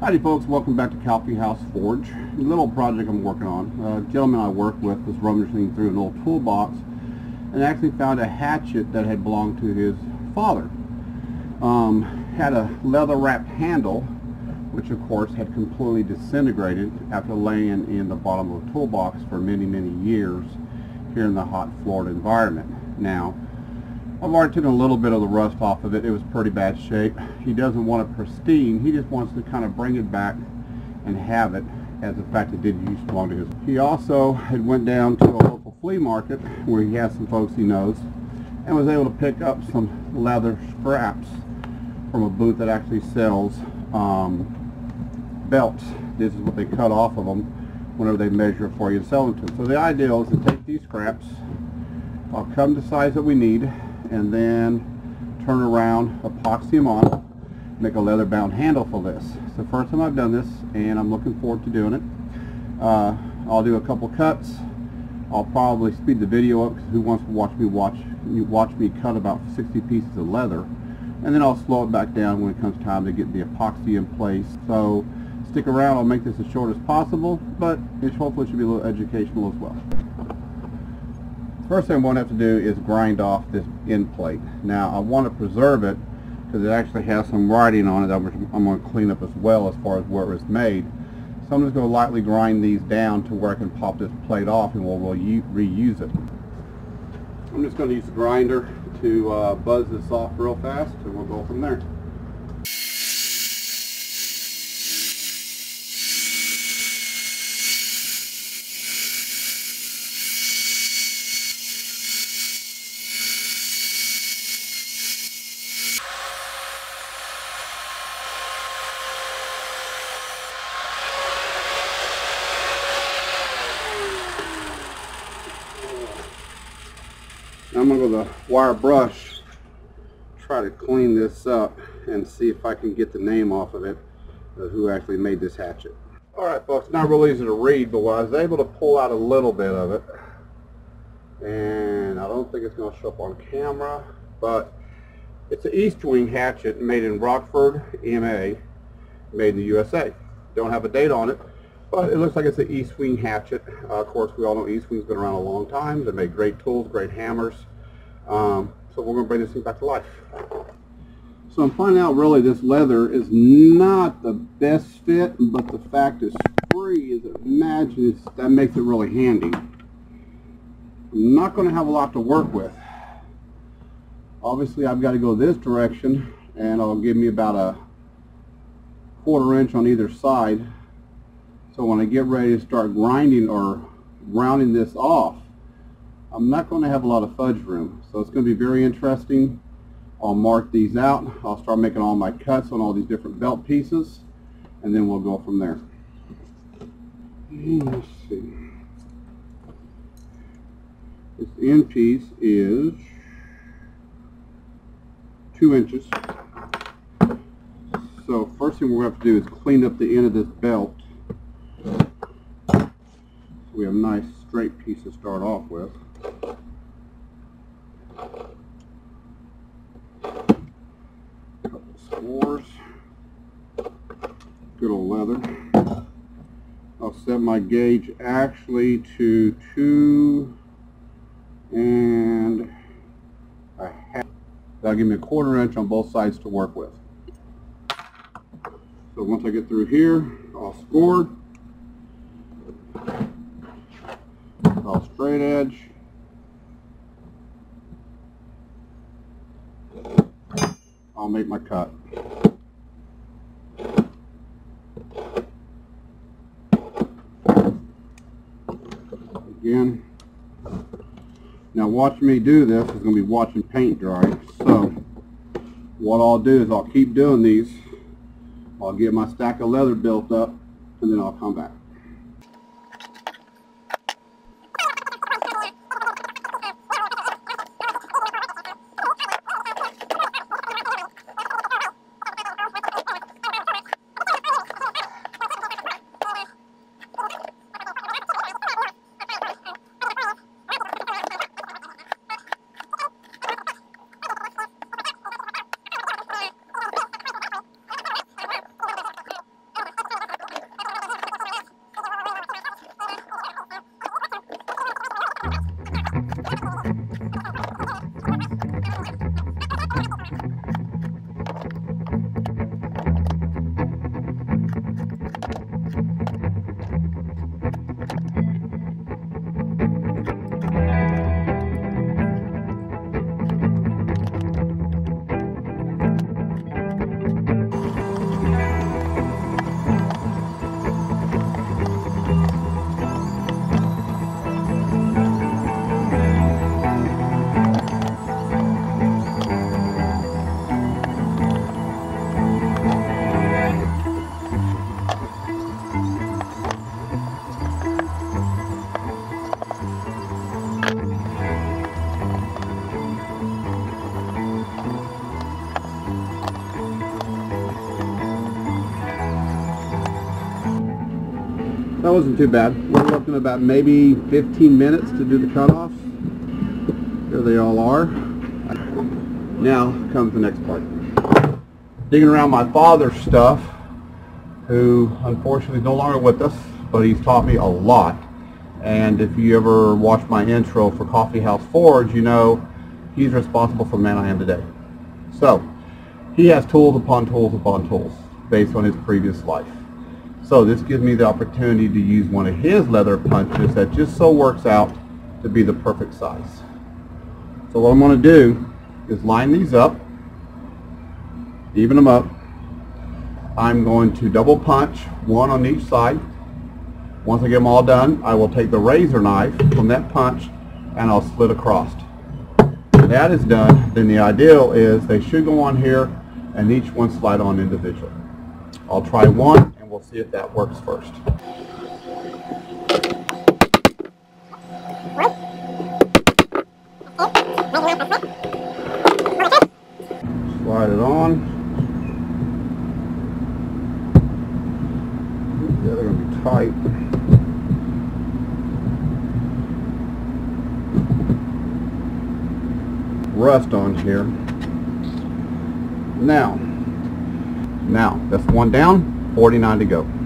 Howdy folks, welcome back to Coffee House Forge. A little project I'm working on. A gentleman I work with was rummaging through an old toolbox and actually found a hatchet that had belonged to his father. Um, had a leather wrapped handle which of course had completely disintegrated after laying in the bottom of a toolbox for many many years here in the hot Florida environment. Now I've already taken a little bit of the rust off of it. It was pretty bad shape. He doesn't want it pristine. He just wants to kind of bring it back and have it as the fact it did used to belong to his. He also had went down to a local flea market where he has some folks he knows and was able to pick up some leather scraps from a booth that actually sells um, belts. This is what they cut off of them whenever they measure it for you and sell them to them. So the idea is to take these scraps, I'll come the size that we need, and then turn around, epoxy them on, make a leather bound handle for this. It's the first time I've done this and I'm looking forward to doing it. Uh, I'll do a couple cuts. I'll probably speed the video up because who wants to watch me watch you watch me cut about 60 pieces of leather and then I'll slow it back down when it comes time to get the epoxy in place. So stick around, I'll make this as short as possible, but it hopefully should be a little educational as well. First thing I'm going to have to do is grind off this end plate. Now I want to preserve it because it actually has some writing on it that I'm going to clean up as well as far as where it was made. So I'm just going to lightly grind these down to where I can pop this plate off and we'll, we'll reuse it. I'm just going to use the grinder to uh, buzz this off real fast and we'll go from there. I'm going to go a wire brush, try to clean this up and see if I can get the name off of it, of who actually made this hatchet. Alright folks, not real easy to read, but I was able to pull out a little bit of it, and I don't think it's going to show up on camera, but it's an Estwing hatchet made in Rockford, MA, made in the USA. Don't have a date on it, but it looks like it's an Estwing hatchet. Uh, of course, we all know Estwing's been around a long time. They make great tools, great hammers. Um, so we're going to bring this thing back to life. So I'm finding out really this leather is not the best fit, but the fact is free is imagine that makes it really handy. I'm not going to have a lot to work with. Obviously I've got to go this direction and it'll give me about a quarter inch on either side so when I get ready to start grinding or rounding this off, I'm not going to have a lot of fudge room. So it's going to be very interesting. I'll mark these out. I'll start making all my cuts on all these different belt pieces and then we'll go from there. Hmm, let's see. This end piece is two inches. So first thing we're going to have to do is clean up the end of this belt we have a nice straight piece to start off with. Couple scores. Good old leather. I'll set my gauge actually to two and a half. That'll give me a quarter inch on both sides to work with. So once I get through here, I'll score. I'll straight edge. I'll make my cut. Again. Now watch me do this is going to be watching paint dry. So what I'll do is I'll keep doing these. I'll get my stack of leather built up and then I'll come back. That wasn't too bad. We're looking about maybe 15 minutes to do the cutoffs. Here they all are. Now comes the next part. Digging around my father's stuff, who unfortunately is no longer with us, but he's taught me a lot. And if you ever watch my intro for Coffee House Forge, you know he's responsible for the man I am today. So, he has tools upon tools upon tools based on his previous life. So this gives me the opportunity to use one of his leather punches that just so works out to be the perfect size. So what I'm going to do is line these up, even them up. I'm going to double punch one on each side. Once I get them all done, I will take the razor knife from that punch and I'll split across. When that is done, then the ideal is they should go on here and each one slide on individually. I'll try one we'll see if that works first. Slide it on. Yeah, they're going to be tight. Rust on here. Now, now, that's one down, 49 to go.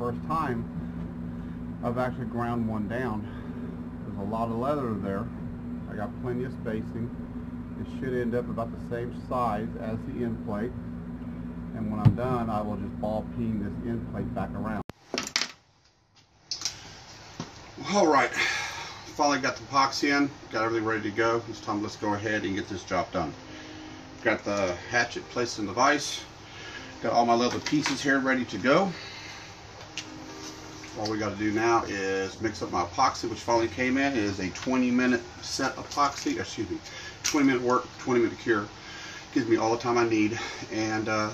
First time I've actually ground one down. There's a lot of leather there. I got plenty of spacing. It should end up about the same size as the end plate. And when I'm done, I will just ball peen this end plate back around. All right, finally got the epoxy in, got everything ready to go. It's time let's go ahead and get this job done. Got the hatchet placed in the vise. Got all my leather pieces here ready to go. All we got to do now is mix up my epoxy, which finally came in. It is a 20 minute set epoxy, excuse me, 20 minute work, 20 minute cure. Gives me all the time I need. And uh,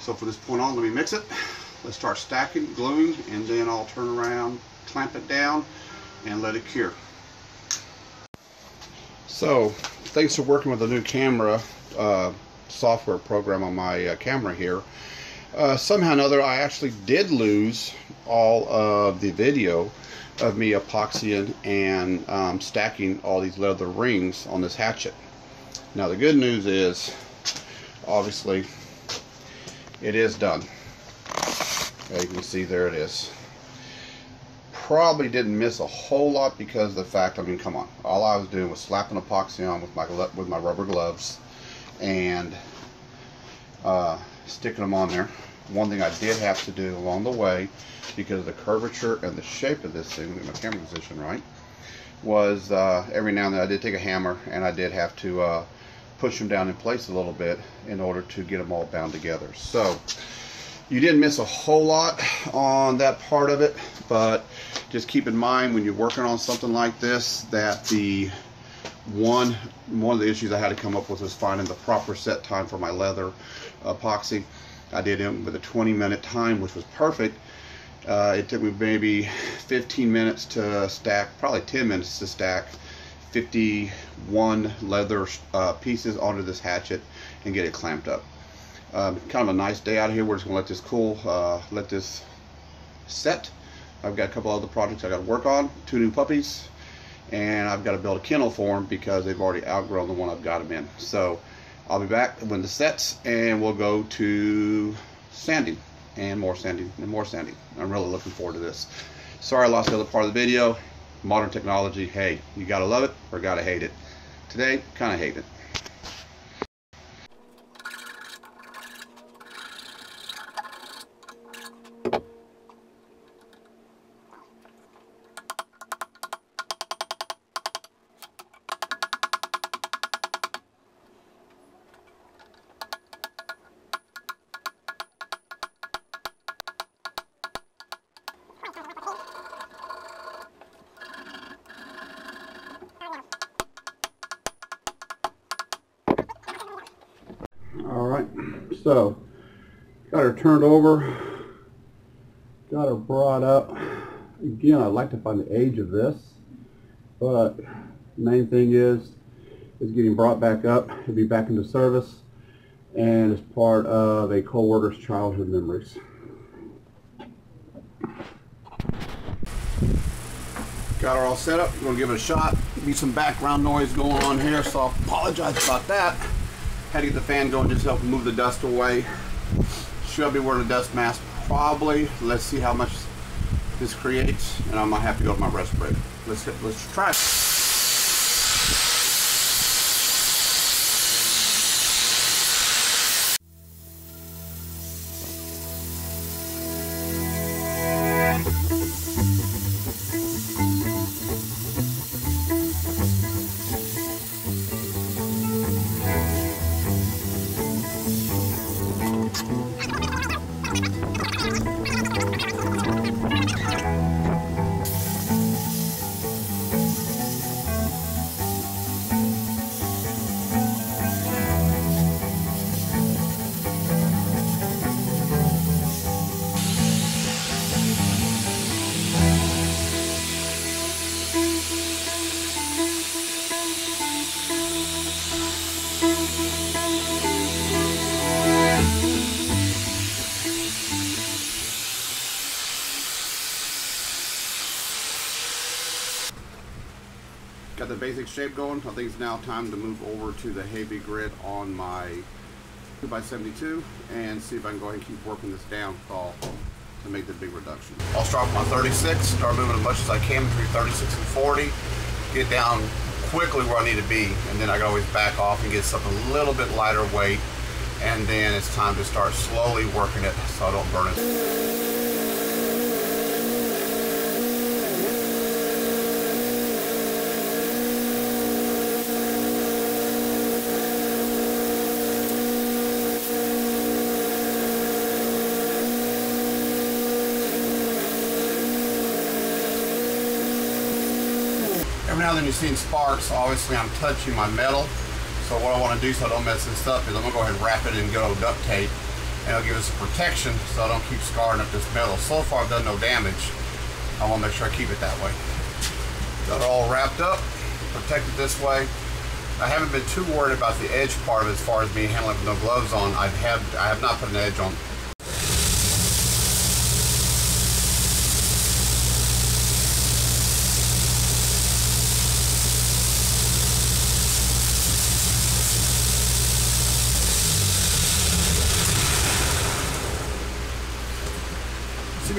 so from this point on, let me mix it. Let's start stacking, gluing, and then I'll turn around, clamp it down, and let it cure. So, thanks for working with the new camera uh, software program on my uh, camera here. Uh, somehow or another, I actually did lose all of the video of me epoxying and um, stacking all these leather rings on this hatchet. Now the good news is, obviously, it is done. As you can see, there it is. probably didn't miss a whole lot because the fact, I mean, come on. All I was doing was slapping epoxy on with my, with my rubber gloves and uh, sticking them on there. One thing I did have to do along the way, because of the curvature and the shape of this thing, get my camera position right, was uh, every now and then I did take a hammer and I did have to uh, push them down in place a little bit in order to get them all bound together. So you didn't miss a whole lot on that part of it, but just keep in mind when you're working on something like this that the one one of the issues I had to come up with was finding the proper set time for my leather epoxy. I did it with a 20 minute time, which was perfect. Uh, it took me maybe 15 minutes to stack, probably 10 minutes to stack 51 leather uh, pieces onto this hatchet and get it clamped up. Um, kind of a nice day out here. We're just to let this cool, uh, let this set. I've got a couple other projects I got to work on, two new puppies, and I've got to build a kennel for them because they've already outgrown the one I've got them in. So I'll be back when the sets and we'll go to sanding and more sanding and more sanding. I'm really looking forward to this. Sorry I lost the other part of the video. Modern technology, hey, you gotta love it or gotta hate it. Today, kinda hate it. So, got her turned over, got her brought up. Again, I'd like to find the age of this, but main thing is, is getting brought back up to be back into service and as part of a co-worker's childhood memories. Got her all set up. We're to give it a shot. Be some background noise going on here, so I apologize about that. Had to get the fan going just to help move the dust away. Should be wearing a dust mask probably. Let's see how much this creates, and I might have to go to my respirator. Let's hit, let's try. got basic shape going. I think it's now time to move over to the heavy grit on my 2x72 and see if I can go ahead and keep working this down fall to make the big reduction. I'll start with my 36, start moving as much as I can between 36 and 40, get down quickly where I need to be, and then I can always back off and get something a little bit lighter weight, and then it's time to start slowly working it so I don't burn it. Now you're seeing sparks. Obviously, I'm touching my metal. So what I want to do so I don't mess this up is I'm going to go ahead and wrap it in good old duct tape. And it'll give us protection so I don't keep scarring up this metal. So far, I've done no damage. I want to make sure I keep it that way. Got it all wrapped up, protected this way. I haven't been too worried about the edge part of it as far as me handling with no gloves on. I have I have not put an edge on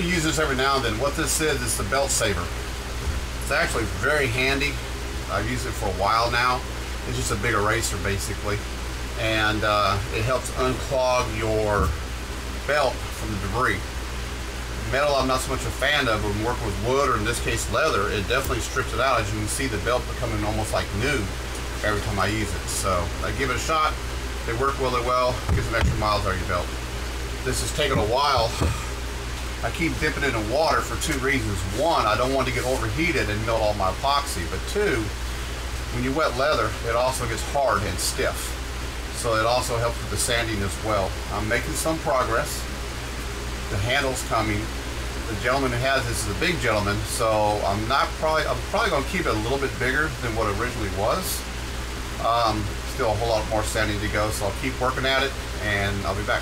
see use this every now and then. What this is, is the belt saver. It's actually very handy. I've used it for a while now. It's just a big eraser basically. And uh, it helps unclog your belt from the debris. Metal I'm not so much a fan of when working with wood or in this case leather, it definitely strips it out. As you can see the belt becoming almost like new every time I use it. So I give it a shot. They work really well. Get some extra miles out of your belt. This has taken a while. I keep dipping it in water for two reasons. One, I don't want to get overheated and melt all my epoxy. But two, when you wet leather, it also gets hard and stiff. So it also helps with the sanding as well. I'm making some progress. The handle's coming. The gentleman who has this is a big gentleman, so I'm not probably, I'm probably gonna keep it a little bit bigger than what originally was. Um, still a whole lot more sanding to go, so I'll keep working at it and I'll be back.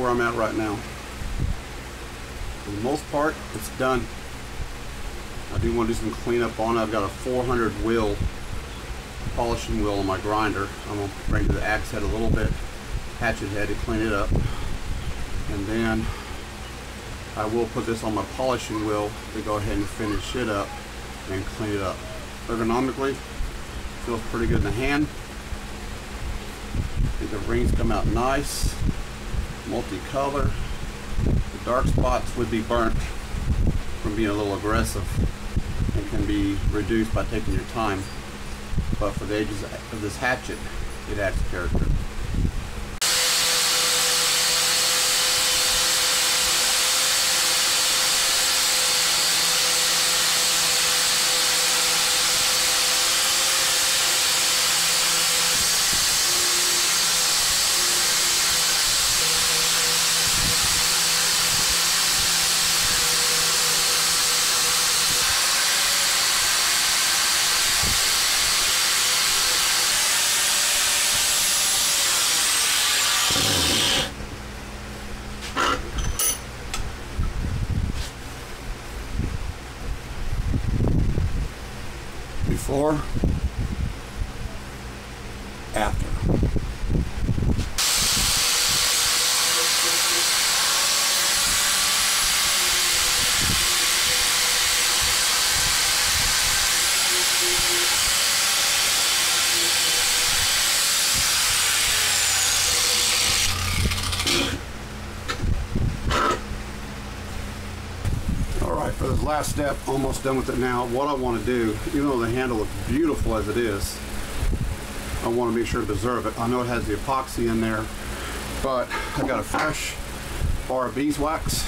Where I'm at right now. For the most part, it's done. I do want to do some cleanup on it. I've got a 400 wheel polishing wheel on my grinder. I'm going to bring the axe head a little bit, hatchet head to clean it up. And then I will put this on my polishing wheel to go ahead and finish it up and clean it up. Ergonomically, feels pretty good in the hand. The rings come out nice multicolor. The dark spots would be burnt from being a little aggressive and can be reduced by taking your time. But for the edges of this hatchet, it adds character. before, after. for this last step, almost done with it now, what I want to do, even though the handle looks beautiful as it is, I want to make sure to preserve it. I know it has the epoxy in there, but I've got a fresh bar of beeswax.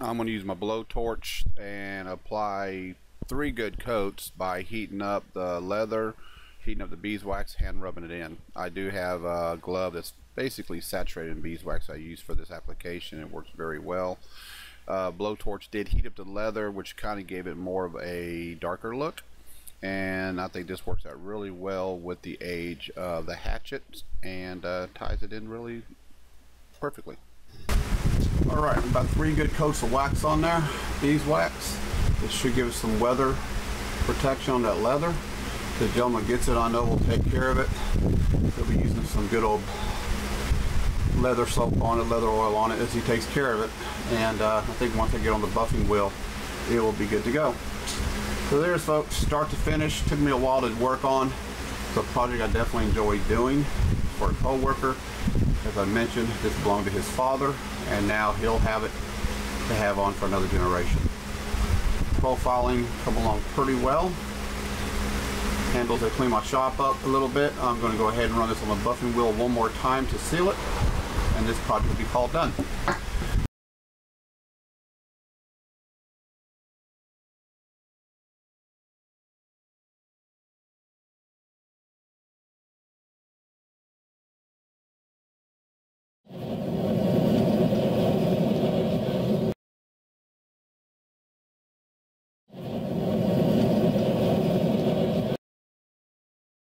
I'm going to use my blowtorch and apply three good coats by heating up the leather, heating up the beeswax, hand rubbing it in. I do have a glove that's basically saturated in beeswax I use for this application. It works very well. Uh, blowtorch did heat up the leather, which kind of gave it more of a darker look. And I think this works out really well with the age of the hatchet and uh, ties it in really perfectly. All right, about three good coats of wax on there, beeswax. This should give us some weather protection on that leather. The gentleman gets it, I know we'll take care of it. He'll be using some good old leather soap on it, leather oil on it as he takes care of it. And uh, I think once I get on the buffing wheel, it will be good to go. So there's folks, start to finish. Took me a while to work on. It's a project I definitely enjoy doing for a co-worker. As I mentioned, this belonged to his father, and now he'll have it to have on for another generation. Profiling come along pretty well. handles. I clean my shop up a little bit. I'm going to go ahead and run this on the buffing wheel one more time to seal it, and this project will be called done.